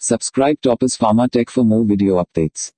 Subscribe Topaz Pharma Tech for more video updates.